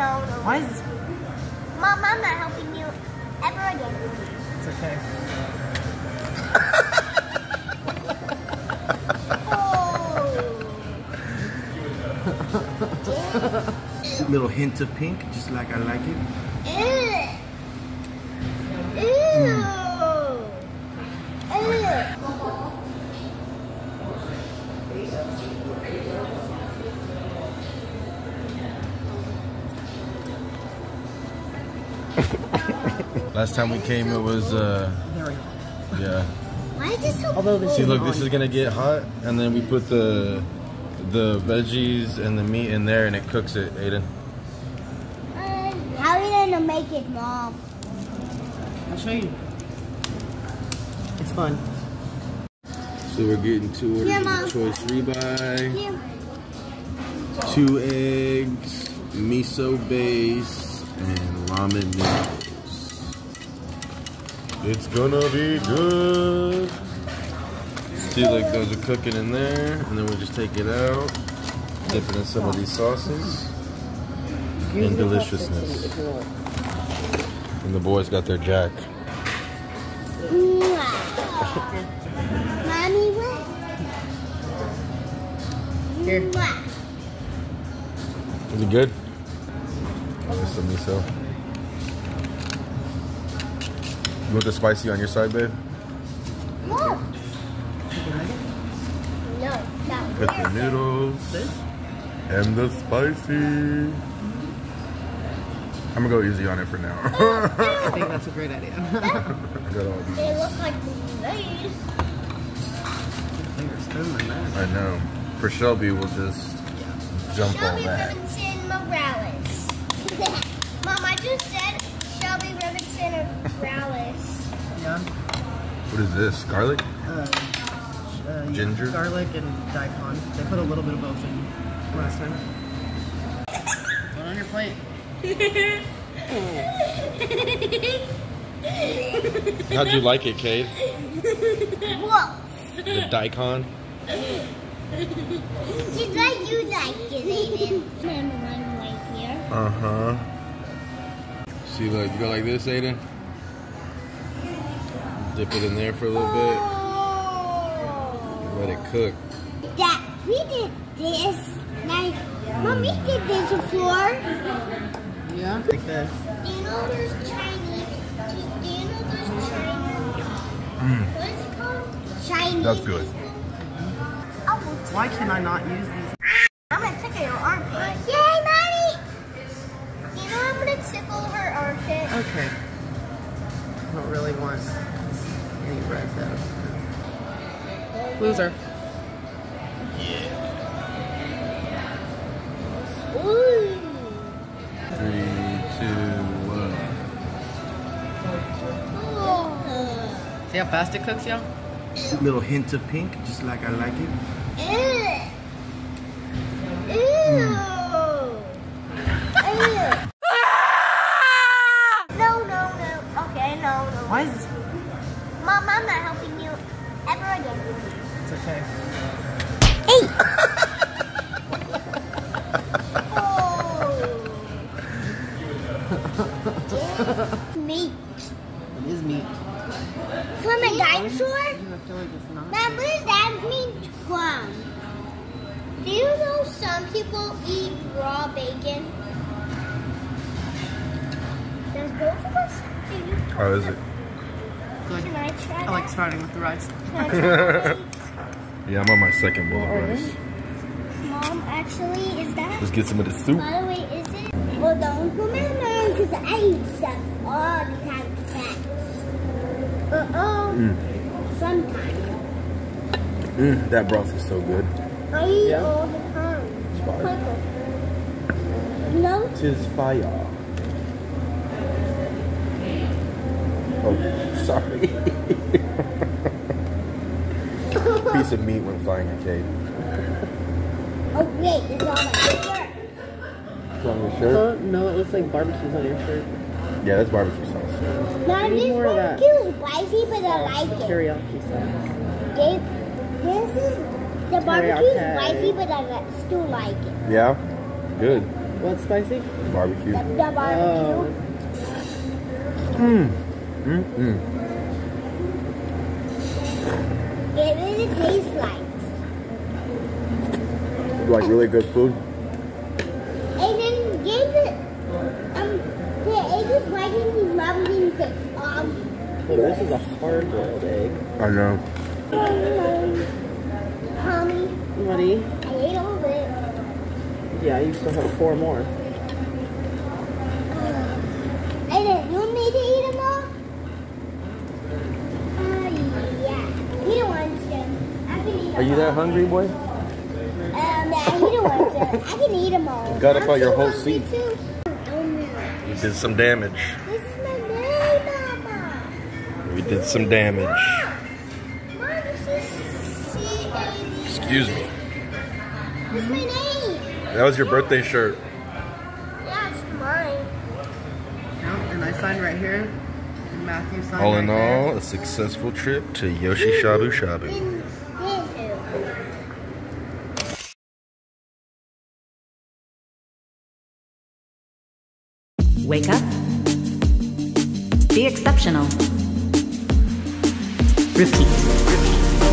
no, no. Why is this? Mom, I'm not helping you ever again. It's okay. Oh. Little hint of pink, just like I like it. Last time we came, it was, uh, There yeah. Why is this so Although this See, look, this is gonna get hot, and then we put the the veggies and the meat in there, and it cooks it, Aiden. How are you gonna make it, Mom? I'll show you. It's fun. So we're getting two orders Yeah, of Mom. the choice ribeye, Here. two eggs, miso base, and ramen noodles. It's gonna be good. See, like those are cooking in there, and then we just take it out, dip it in some of these sauces, and deliciousness. And the boys got their jack. Mwah. Mommy, what? Here. Mwah. Is it good? Just some miso. You want the spicy on your side, babe? No. No, that Put the noodles and the spicy. I'm gonna go easy on it for now. I think that's a great idea. I got all these. They look like these. Finger spoon in that. I know. For Shelby, we'll just jump on Shelby that. Robinson Morales. Is this? Garlic? Uh, uh, yeah, Ginger? Garlic and daikon. They put a little bit of both in last time. Put on your plate. How'd you like it, Kate? Whoa. The daikon? Just like you like it, Aiden. I'm right here. Uh huh. See, look, you go like this, Aiden. Dip it in there for a little bit. Let it cook. That we did this. Like, Mommy did this before. Yeah. Like this. Do you know there's Chinese? Do you know there's Chinese? Mm, What is it called? Chinese. that's good. Oh, Why can I not use these? I'm gonna tickle your armpit. Yay, Mommy! You know I'm gonna tickle her armpit. Okay. I don't really want any red though. Loser. Ooh. Three, two, one. Oh. See how fast it cooks, y'all? Little hint of pink, just like I like it. Ew. Ew. Ew. I'm not helping you ever again. It's okay. Oh. Meat. It is meat. From a dinosaur? I feel like. Now, where's that meat from? Do you know some people eat raw bacon? Does both of us eat How is it? Good. Can I try I like starting with the rice. Can I try Yeah, I'm on my second bowl of rice. Mom, actually, is that? Let's get some of the soup. By the way, is it? Well, don't put remember, because I eat stuff all the time. Uh-oh. Mm. Sometimes. Mm, that broth is so good. I eat Yeah? all the time. It's fire. Michael. No? Tis fire. Oh, sorry. Piece of meat when flying a Kate. Oh, wait, it's on my shirt. It's on your shirt? Oh, no, it looks like barbecue's on your shirt. Yeah, that's barbecue sauce. Now, need this more that. barbecue is spicy, but I like it. Teriyaki sauce. They, this is, the barbecue is spicy, but I still like it. Yeah? Good. What's spicy? Barbecue. The, the barbecue. Oh. Mmm. Mmm. Mmm. It really tastes like. Like really good food. Aiden gave it. Um, yeah, Aiden's wagging his mouth and he said, um, Oh, this is a hard boiled egg. I know. Mommy, Buddy. I ate all of it. Yeah, you still have four more. Aiden, you want me to eat them all? Uh, yeah. He don't want to. I can eat them Are you that hungry, boy? Um, yeah, he don't to. I can eat them all. Got up on your too whole seat. too. You did some damage. This is my name, Mama. We did some damage. Mom, this. Excuse me. This is my name. That was your birthday shirt. Yeah, it's mine. Yep, and I signed right here. And Matthew signed All right in there. all, a successful trip to Yoshi Shabu Shabu. Wake up. Be exceptional. Repeat.